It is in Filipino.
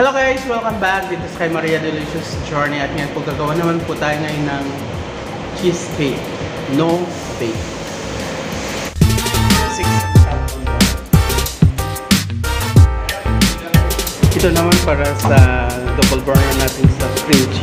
Hello guys! Welcome back dito sa kay Maria Delicious Journey at ngayon po gagawa naman po tayo ngayon ng cheesecake. No fake. Ito naman para sa double burner natin sa cream cheese.